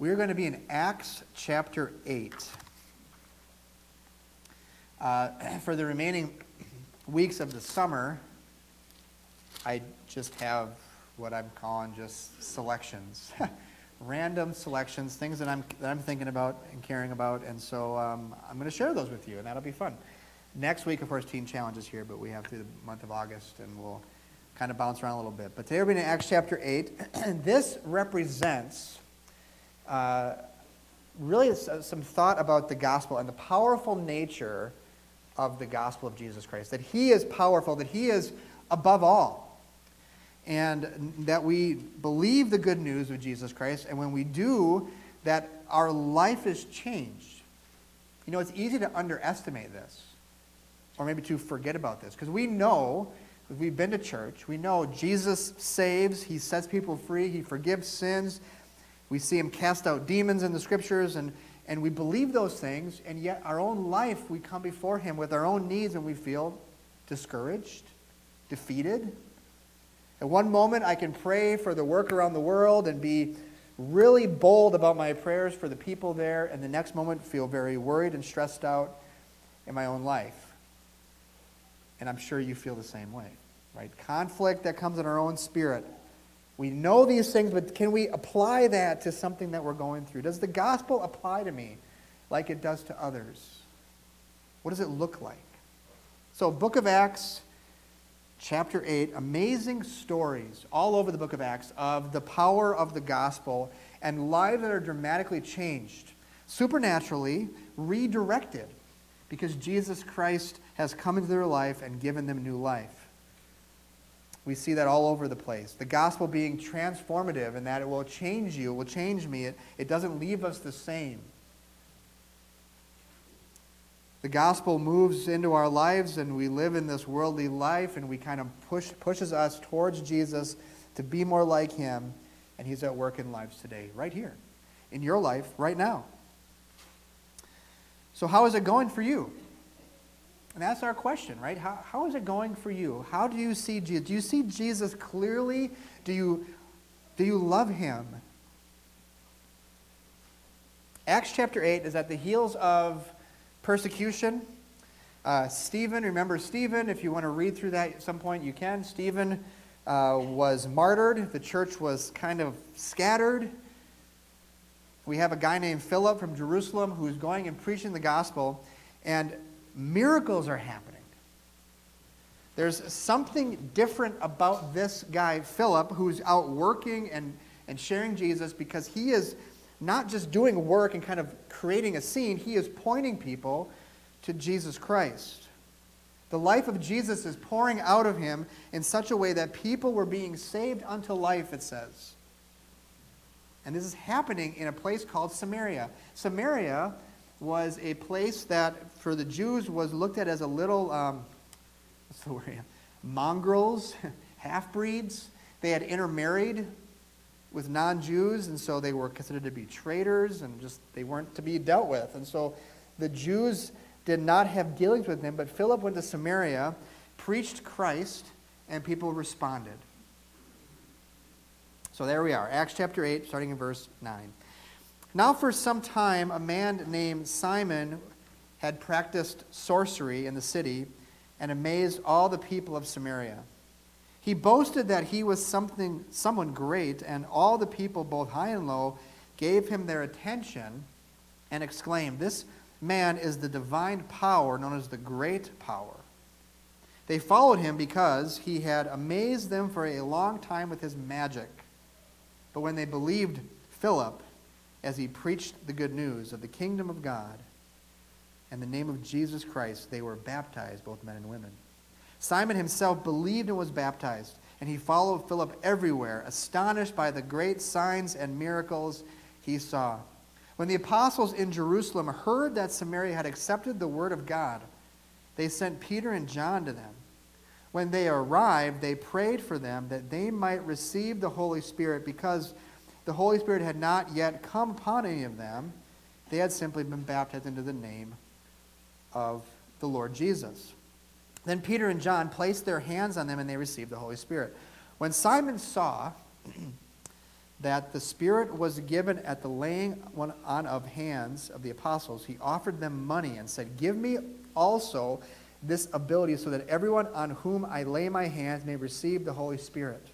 We're going to be in Acts chapter 8. Uh, for the remaining weeks of the summer, I just have what I'm calling just selections. Random selections, things that I'm, that I'm thinking about and caring about. And so um, I'm going to share those with you, and that'll be fun. Next week, of course, Teen Challenge is here, but we have through the month of August, and we'll kind of bounce around a little bit. But today we're in Acts chapter 8. this represents uh, really some thought about the gospel and the powerful nature of the gospel of Jesus Christ. That he is powerful, that he is above all. And that we believe the good news of Jesus Christ, and when we do, that our life is changed. You know, it's easy to underestimate this, or maybe to forget about this, because we know We've been to church. We know Jesus saves, He sets people free, He forgives sins. We see Him cast out demons in the scriptures, and, and we believe those things, and yet our own life, we come before Him with our own needs, and we feel discouraged, defeated. At one moment, I can pray for the work around the world and be really bold about my prayers for the people there, and the next moment, feel very worried and stressed out in my own life. And I'm sure you feel the same way, right? Conflict that comes in our own spirit. We know these things, but can we apply that to something that we're going through? Does the gospel apply to me like it does to others? What does it look like? So, Book of Acts, chapter 8, amazing stories all over the book of Acts of the power of the gospel and lives that are dramatically changed, supernaturally redirected because Jesus Christ has come into their life and given them new life. We see that all over the place. The gospel being transformative and that it will change you, it will change me. It, it doesn't leave us the same. The gospel moves into our lives and we live in this worldly life and we kind of push pushes us towards Jesus to be more like him and he's at work in lives today right here in your life right now. So, how is it going for you? And that's our question, right? How, how is it going for you? How do you see Jesus? Do you see Jesus clearly? Do you, do you love him? Acts chapter 8 is at the heels of persecution. Uh, Stephen, remember Stephen? If you want to read through that at some point, you can. Stephen uh, was martyred, the church was kind of scattered. We have a guy named Philip from Jerusalem who's going and preaching the gospel, and miracles are happening. There's something different about this guy, Philip, who's out working and, and sharing Jesus because he is not just doing work and kind of creating a scene, he is pointing people to Jesus Christ. The life of Jesus is pouring out of him in such a way that people were being saved unto life, it says. And this is happening in a place called Samaria. Samaria was a place that, for the Jews, was looked at as a little, um, what's the word? Mongrels, half breeds. They had intermarried with non Jews, and so they were considered to be traitors and just they weren't to be dealt with. And so the Jews did not have dealings with them, but Philip went to Samaria, preached Christ, and people responded. So there we are, Acts chapter 8, starting in verse 9. Now, for some time, a man named Simon had practiced sorcery in the city and amazed all the people of Samaria. He boasted that he was something, someone great, and all the people, both high and low, gave him their attention and exclaimed, This man is the divine power known as the great power. They followed him because he had amazed them for a long time with his magic. But when they believed Philip as he preached the good news of the kingdom of God and the name of Jesus Christ, they were baptized, both men and women. Simon himself believed and was baptized, and he followed Philip everywhere, astonished by the great signs and miracles he saw. When the apostles in Jerusalem heard that Samaria had accepted the word of God, they sent Peter and John to them. When they arrived, they prayed for them that they might receive the Holy Spirit because the Holy Spirit had not yet come upon any of them. They had simply been baptized into the name of the Lord Jesus. Then Peter and John placed their hands on them and they received the Holy Spirit. When Simon saw that the Spirit was given at the laying on of hands of the apostles, he offered them money and said, Give me also this ability so that everyone on whom I lay my hands may receive the Holy Spirit.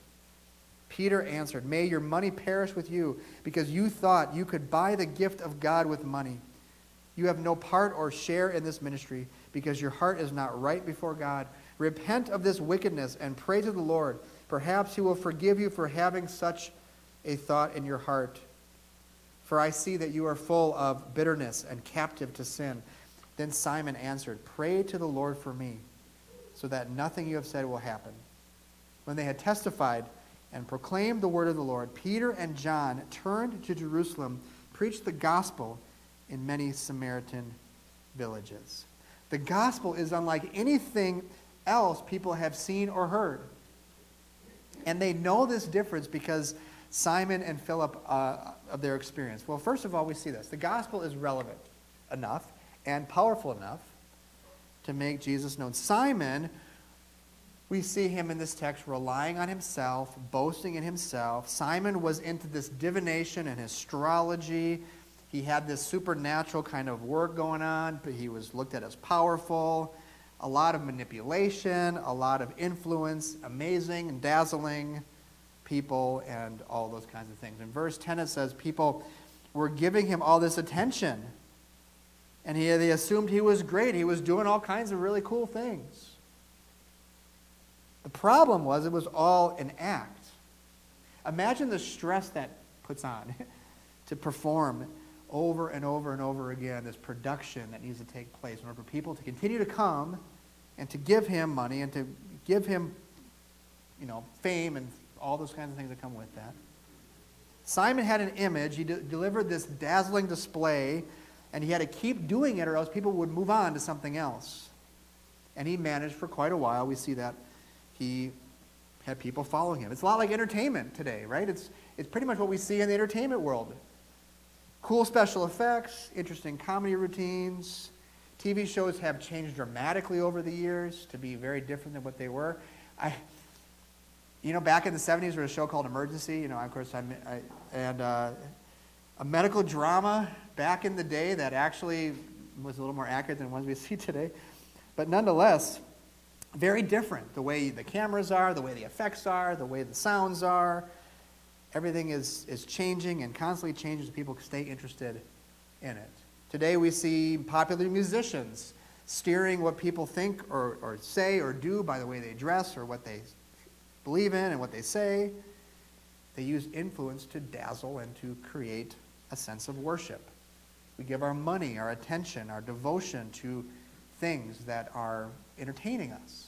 Peter answered, May your money perish with you, because you thought you could buy the gift of God with money. You have no part or share in this ministry, because your heart is not right before God. Repent of this wickedness and pray to the Lord. Perhaps he will forgive you for having such a thought in your heart. For I see that you are full of bitterness and captive to sin. Then Simon answered, Pray to the Lord for me, so that nothing you have said will happen. When they had testified and proclaimed the word of the Lord, Peter and John turned to Jerusalem, preached the gospel in many Samaritan villages. The gospel is unlike anything else people have seen or heard. And they know this difference because Simon and Philip uh, of their experience. Well, first of all, we see this. The gospel is relevant enough and powerful enough to make Jesus known. Simon, we see him in this text relying on himself, boasting in himself. Simon was into this divination and astrology. He had this supernatural kind of work going on, but he was looked at as powerful. A lot of manipulation, a lot of influence, amazing and dazzling people and all those kinds of things. In verse 10, it says people were giving him all this attention. And he, they assumed he was great. He was doing all kinds of really cool things. The problem was it was all an act. Imagine the stress that puts on to perform over and over and over again this production that needs to take place in order for people to continue to come and to give him money and to give him you know fame and all those kinds of things that come with that. Simon had an image. He de- delivered this dazzling display, and he had to keep doing it, or else people would move on to something else. And he managed for quite a while. We see that he had people following him. It's a lot like entertainment today, right? It's, it's pretty much what we see in the entertainment world cool special effects, interesting comedy routines. TV shows have changed dramatically over the years to be very different than what they were. I, you know, back in the 70s, there was a show called Emergency. You know, of course, I'm, I, and uh, a medical drama back in the day that actually was a little more accurate than ones we see today. But nonetheless, very different. The way the cameras are, the way the effects are, the way the sounds are. Everything is, is changing and constantly changes. People stay interested in it. Today we see popular musicians steering what people think or, or say or do by the way they dress or what they believe in and what they say. They use influence to dazzle and to create a sense of worship. We give our money, our attention, our devotion to things that are entertaining us.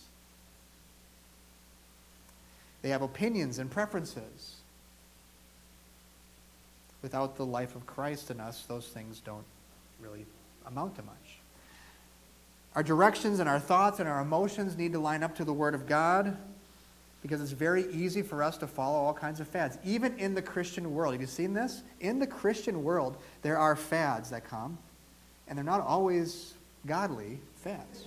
They have opinions and preferences. Without the life of Christ in us, those things don't really amount to much. Our directions and our thoughts and our emotions need to line up to the Word of God because it's very easy for us to follow all kinds of fads. Even in the Christian world, have you seen this? In the Christian world, there are fads that come, and they're not always godly fads.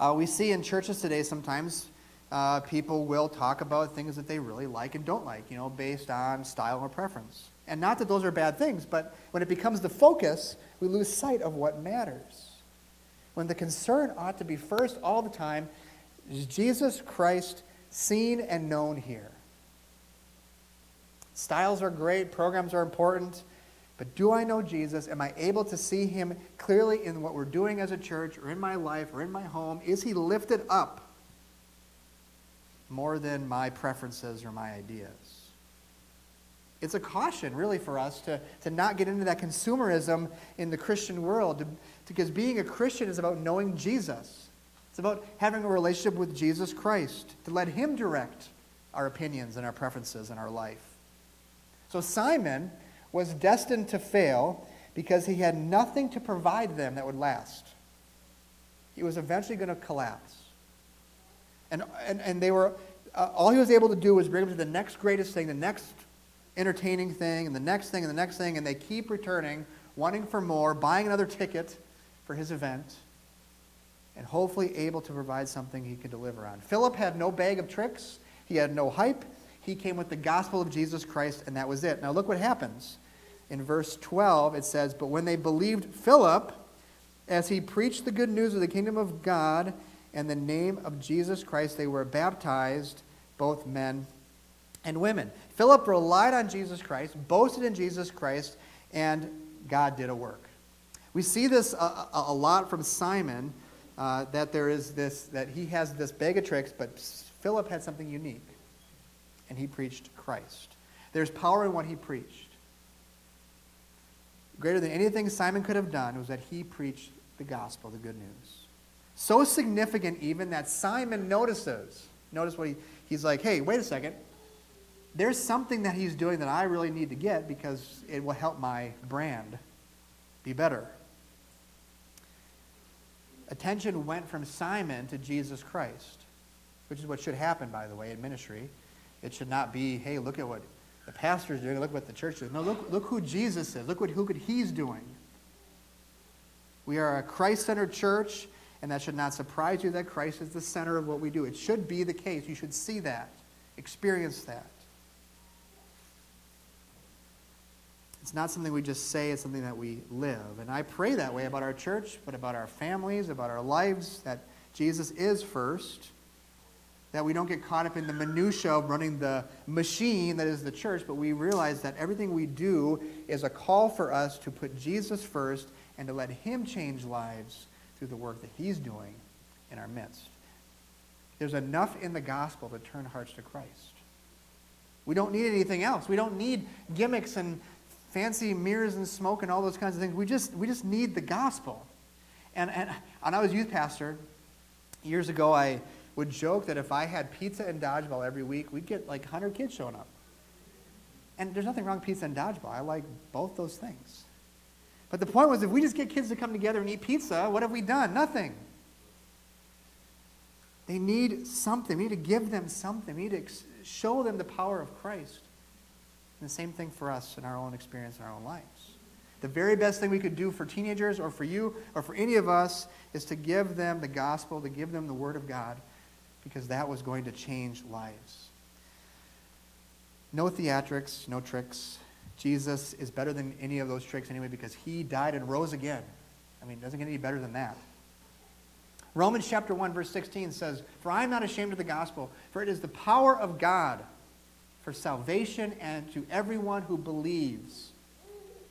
Uh, we see in churches today sometimes uh, people will talk about things that they really like and don't like, you know, based on style or preference. And not that those are bad things, but when it becomes the focus, we lose sight of what matters. When the concern ought to be first all the time is Jesus Christ seen and known here? Styles are great, programs are important, but do I know Jesus? Am I able to see him clearly in what we're doing as a church or in my life or in my home? Is he lifted up more than my preferences or my ideas? It's a caution, really, for us to, to not get into that consumerism in the Christian world, because being a Christian is about knowing Jesus. It's about having a relationship with Jesus Christ, to let Him direct our opinions and our preferences in our life. So Simon was destined to fail because he had nothing to provide them that would last. He was eventually going to collapse. And, and, and they were, uh, all he was able to do was bring them to the next greatest thing, the next entertaining thing, and the next thing, and the next thing, and they keep returning, wanting for more, buying another ticket for his event and hopefully able to provide something he could deliver on. Philip had no bag of tricks, he had no hype, He came with the gospel of Jesus Christ, and that was it. Now, look what happens. In verse 12, it says, But when they believed Philip, as he preached the good news of the kingdom of God and the name of Jesus Christ, they were baptized, both men and women. Philip relied on Jesus Christ, boasted in Jesus Christ, and God did a work. We see this a, a, a lot from Simon, uh, that there is this, that he has this bag of tricks, but Philip had something unique, and he preached Christ. There's power in what he preached. Greater than anything Simon could have done was that he preached the gospel, the good news. So significant, even that Simon notices. Notice what he, he's like, hey, wait a second. There's something that he's doing that I really need to get because it will help my brand be better. Attention went from Simon to Jesus Christ, which is what should happen, by the way, in ministry. It should not be, hey, look at what the pastor's doing, look what the church is doing. No, look, look who Jesus is. Look what, what he's doing. We are a Christ centered church, and that should not surprise you that Christ is the center of what we do. It should be the case. You should see that, experience that. It's not something we just say, it's something that we live. And I pray that way about our church, but about our families, about our lives, that Jesus is first, that we don't get caught up in the minutia of running the machine that is the church, but we realize that everything we do is a call for us to put Jesus first and to let Him change lives through the work that He's doing in our midst. There's enough in the gospel to turn hearts to Christ. We don't need anything else. We don't need gimmicks and fancy mirrors and smoke and all those kinds of things. We just, we just need the gospel. And, and when I was youth pastor, years ago, I would joke that if I had pizza and dodgeball every week, we'd get like 100 kids showing up. And there's nothing wrong with pizza and dodgeball. I like both those things. But the point was, if we just get kids to come together and eat pizza, what have we done? Nothing. They need something. We need to give them something. We need to show them the power of Christ. And the same thing for us in our own experience in our own lives. The very best thing we could do for teenagers or for you or for any of us is to give them the gospel, to give them the word of God, because that was going to change lives. No theatrics, no tricks. Jesus is better than any of those tricks anyway because he died and rose again. I mean, it doesn't get any better than that. Romans chapter 1 verse 16 says, "For I am not ashamed of the gospel, for it is the power of God for salvation and to everyone who believes,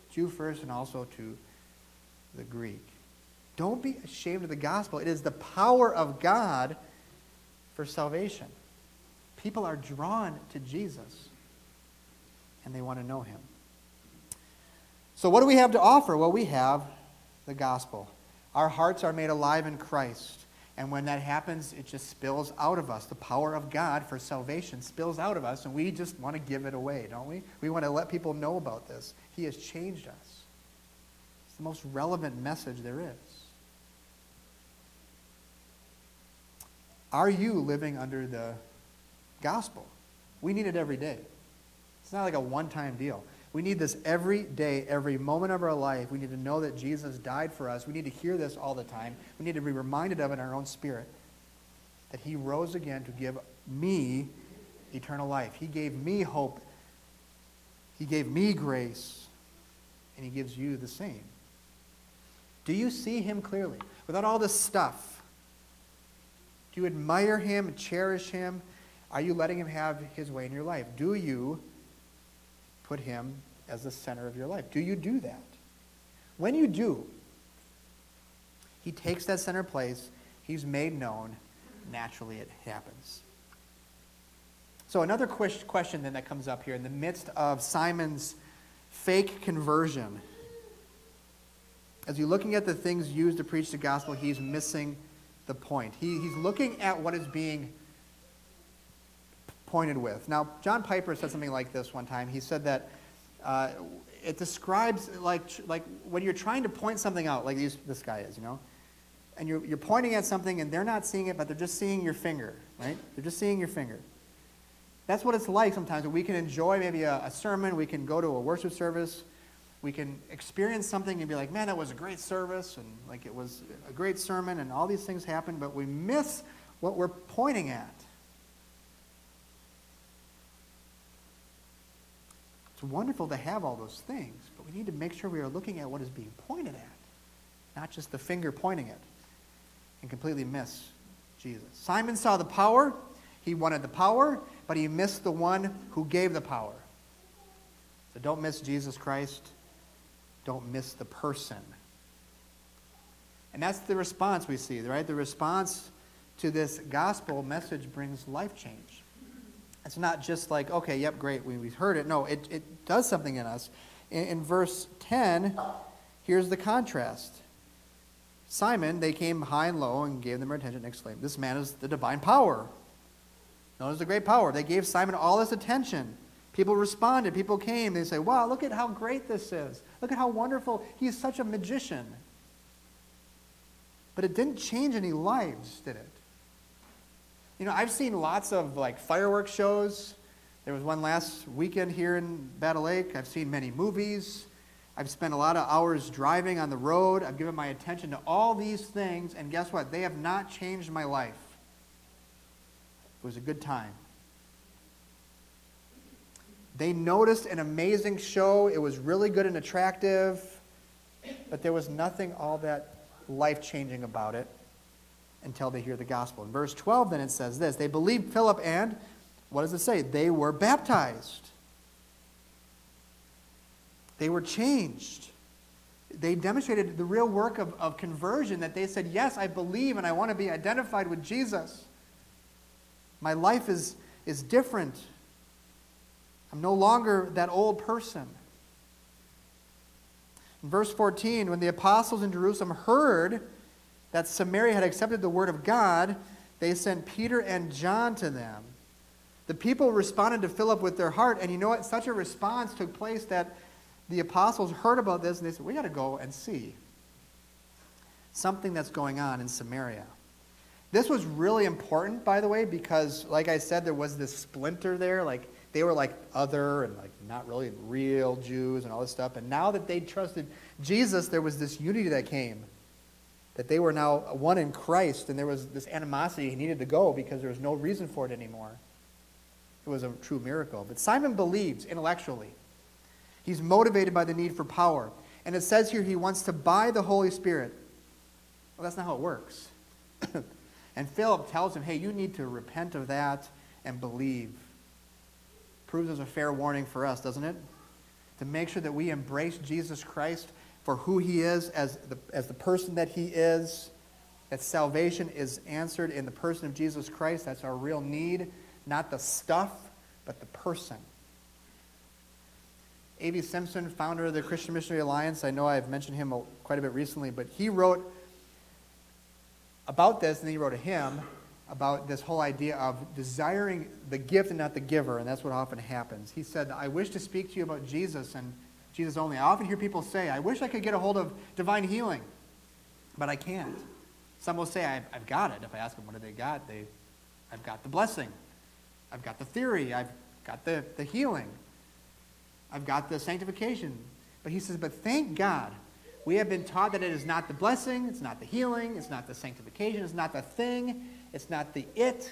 Jew first and also to the Greek." Don't be ashamed of the gospel. It is the power of God for salvation. People are drawn to Jesus and they want to know him. So, what do we have to offer? Well, we have the gospel. Our hearts are made alive in Christ. And when that happens, it just spills out of us. The power of God for salvation spills out of us, and we just want to give it away, don't we? We want to let people know about this. He has changed us. It's the most relevant message there is. Are you living under the gospel? We need it every day. It's not like a one time deal. We need this every day, every moment of our life. We need to know that Jesus died for us. We need to hear this all the time. We need to be reminded of in our own spirit that He rose again to give me eternal life. He gave me hope. He gave me grace. And He gives you the same. Do you see Him clearly? Without all this stuff, do you admire Him, and cherish Him? Are you letting Him have His way in your life? Do you put him as the center of your life. Do you do that? When you do, he takes that center place, he's made known, naturally it happens. So, another question then that comes up here in the midst of Simon's fake conversion. As you're looking at the things used to preach the gospel, he's missing the point. He, he's looking at what is being pointed with. Now, John Piper said something like this one time. He said that uh, it describes like, like when you're trying to point something out, like these, this guy is, you know, and you're, you're pointing at something and they're not seeing it, but they're just seeing your finger, right? They're just seeing your finger. That's what it's like sometimes. We can enjoy maybe a, a sermon, we can go to a worship service, we can experience something and be like, man, that was a great service, and like it was a great sermon, and all these things happen, but we miss what we're pointing at. It's wonderful to have all those things, but we need to make sure we are looking at what is being pointed at, not just the finger pointing it, and completely miss Jesus. Simon saw the power, he wanted the power, but he missed the one who gave the power. So don't miss Jesus Christ. Don't miss the person. And that's the response we see, right? The response to this gospel message brings life change. It's not just like, okay, yep, great, we, we've heard it. No, it, it does something in us. In, in verse 10, here's the contrast. Simon, they came high and low and gave them their attention and exclaimed, This man is the divine power. Known as the great power. They gave Simon all this attention. People responded. People came. They say, Wow, look at how great this is. Look at how wonderful. He's such a magician. But it didn't change any lives, did it? You know, I've seen lots of like fireworks shows. There was one last weekend here in Battle Lake. I've seen many movies. I've spent a lot of hours driving on the road. I've given my attention to all these things, and guess what? They have not changed my life. It was a good time. They noticed an amazing show. It was really good and attractive, but there was nothing all that life changing about it until they hear the gospel. In verse 12, then it says this They believed Philip, and what does it say? They were baptized. They were changed. They demonstrated the real work of, of conversion that they said, Yes, I believe and I want to be identified with Jesus. My life is, is different. I'm no longer that old person. In verse 14, when the apostles in Jerusalem heard that Samaria had accepted the word of God, they sent Peter and John to them. The people responded to Philip with their heart, and you know what? Such a response took place that the apostles heard about this and they said, We got to go and see something that's going on in Samaria. This was really important, by the way, because, like I said, there was this splinter there. Like, they were like other and like not really real Jews and all this stuff. And now that they trusted Jesus, there was this unity that came. That they were now one in Christ, and there was this animosity he needed to go because there was no reason for it anymore. It was a true miracle. But Simon believes intellectually. He's motivated by the need for power. And it says here he wants to buy the Holy Spirit. Well, that's not how it works. and Philip tells him, hey, you need to repent of that and believe. Proves as a fair warning for us, doesn't it? To make sure that we embrace Jesus Christ for who he is as the, as the person that he is, that salvation is answered in the person of Jesus Christ. That's our real need, not the stuff, but the person. A.B. Simpson, founder of the Christian Missionary Alliance, I know I've mentioned him quite a bit recently, but he wrote about this, and then he wrote a hymn about this whole idea of desiring the gift and not the giver, and that's what often happens. He said, I wish to speak to you about Jesus and Jesus only. I often hear people say, I wish I could get a hold of divine healing, but I can't. Some will say, I've, I've got it. If I ask them, what do they got? They, I've got the blessing. I've got the theory. I've got the, the healing. I've got the sanctification. But he says, But thank God, we have been taught that it is not the blessing, it's not the healing, it's not the sanctification, it's not the thing, it's not the it.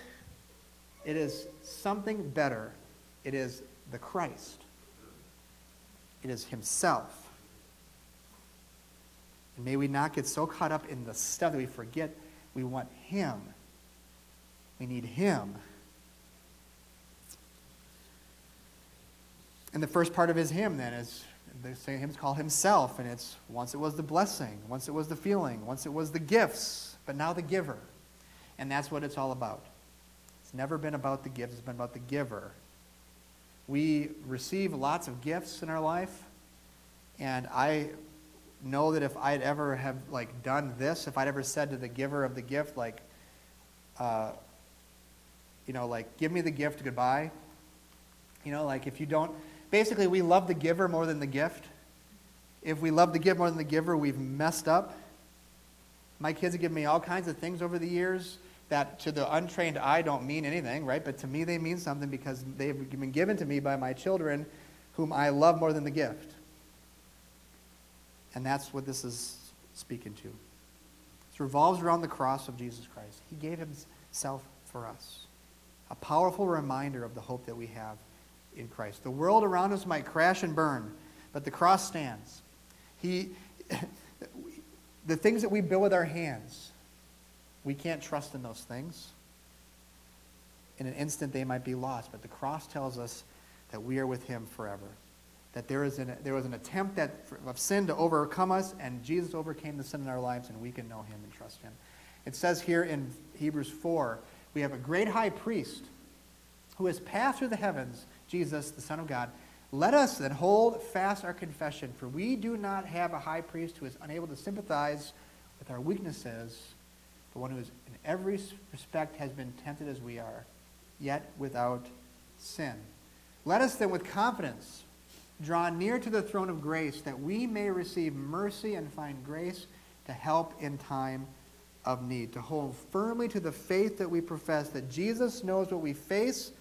It is something better. It is the Christ, it is Himself. And may we not get so caught up in the stuff that we forget we want Him. We need Him. And the first part of his hymn then is the same hymns call himself, and it's once it was the blessing, once it was the feeling, once it was the gifts, but now the giver. And that's what it's all about. It's never been about the gifts, it's been about the giver. We receive lots of gifts in our life, and I know that if I'd ever have like done this, if I'd ever said to the giver of the gift, like, uh, you know, like, give me the gift, goodbye. You know, like if you don't, basically, we love the giver more than the gift. If we love the gift more than the giver, we've messed up. My kids have given me all kinds of things over the years that to the untrained eye don't mean anything, right? But to me, they mean something because they've been given to me by my children whom I love more than the gift. And that's what this is speaking to. It revolves around the cross of Jesus Christ. He gave himself for us. A powerful reminder of the hope that we have in Christ. The world around us might crash and burn, but the cross stands. He, the things that we build with our hands, we can't trust in those things. In an instant, they might be lost, but the cross tells us that we are with Him forever. That there, is an, there was an attempt that, of sin to overcome us, and Jesus overcame the sin in our lives, and we can know Him and trust Him. It says here in Hebrews 4 we have a great high priest who has passed through the heavens, Jesus, the Son of God. Let us then hold fast our confession, for we do not have a high priest who is unable to sympathize with our weaknesses, but one who is in every respect has been tempted as we are, yet without sin. Let us then with confidence draw near to the throne of grace that we may receive mercy and find grace to help in time of need, to hold firmly to the faith that we profess, that Jesus knows what we face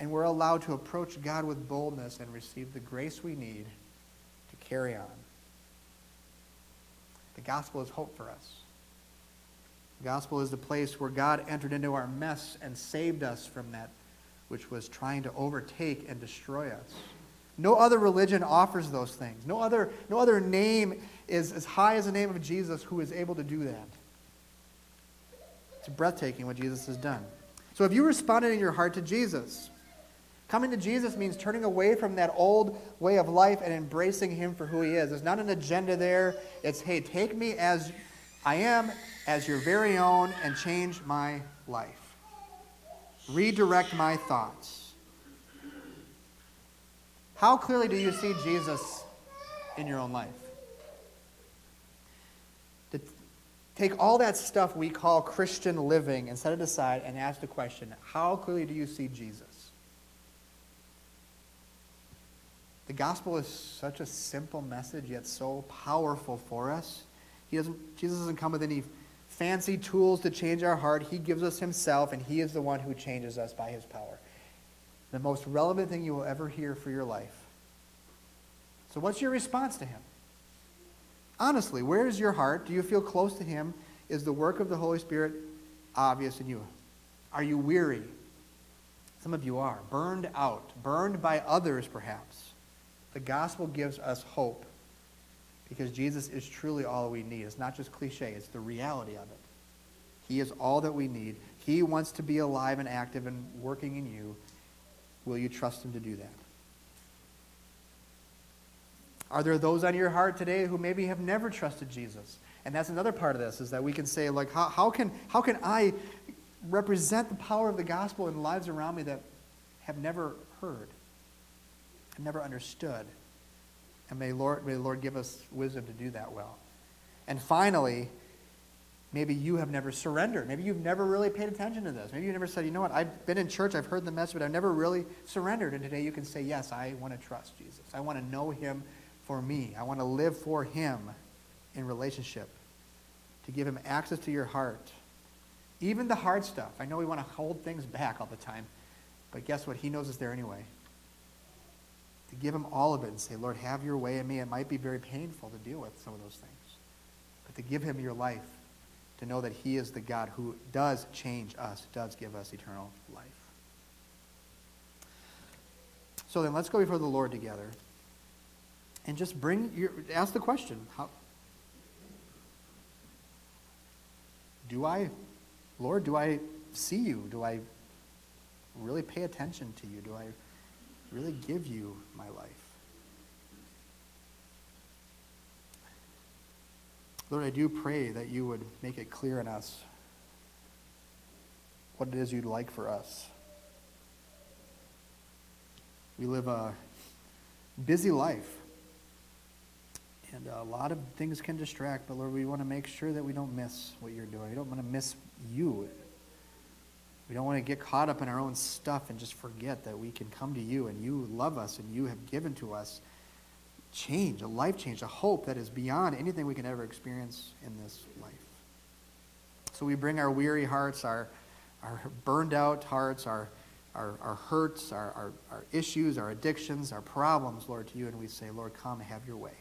and we're allowed to approach God with boldness and receive the grace we need to carry on. The gospel is hope for us. The gospel is the place where God entered into our mess and saved us from that which was trying to overtake and destroy us. No other religion offers those things. No other, no other name is as high as the name of Jesus who is able to do that. It's breathtaking what Jesus has done. So if you responded in your heart to Jesus, Coming to Jesus means turning away from that old way of life and embracing Him for who He is. There's not an agenda there. It's, hey, take me as I am, as your very own, and change my life. Redirect my thoughts. How clearly do you see Jesus in your own life? To take all that stuff we call Christian living and set it aside and ask the question how clearly do you see Jesus? The gospel is such a simple message, yet so powerful for us. He doesn't, Jesus doesn't come with any fancy tools to change our heart. He gives us himself, and he is the one who changes us by his power. The most relevant thing you will ever hear for your life. So, what's your response to him? Honestly, where is your heart? Do you feel close to him? Is the work of the Holy Spirit obvious in you? Are you weary? Some of you are. Burned out. Burned by others, perhaps. The gospel gives us hope because Jesus is truly all we need. It's not just cliche, it's the reality of it. He is all that we need. He wants to be alive and active and working in you. Will you trust him to do that? Are there those on your heart today who maybe have never trusted Jesus? And that's another part of this, is that we can say, like, how, how, can, how can I represent the power of the gospel in lives around me that have never heard? and never understood. And may, Lord, may the Lord give us wisdom to do that well. And finally, maybe you have never surrendered. Maybe you've never really paid attention to this. Maybe you never said, you know what, I've been in church, I've heard the message, but I've never really surrendered. And today you can say, yes, I want to trust Jesus. I want to know him for me. I want to live for him in relationship, to give him access to your heart. Even the hard stuff. I know we want to hold things back all the time, but guess what? He knows it's there anyway give him all of it and say, Lord, have your way in me. It might be very painful to deal with some of those things, but to give him your life, to know that he is the God who does change us, does give us eternal life. So then let's go before the Lord together and just bring your, ask the question, how, do I, Lord, do I see you? Do I really pay attention to you? Do I really give you my life. Lord, I do pray that you would make it clear in us what it is you'd like for us. We live a busy life, and a lot of things can distract, but Lord, we want to make sure that we don't miss what you're doing. We don't want to miss you we don't want to get caught up in our own stuff and just forget that we can come to you and you love us and you have given to us change, a life change, a hope that is beyond anything we can ever experience in this life. So we bring our weary hearts, our, our burned out hearts, our, our, our hurts, our, our, our issues, our addictions, our problems, Lord, to you, and we say, Lord, come, have your way.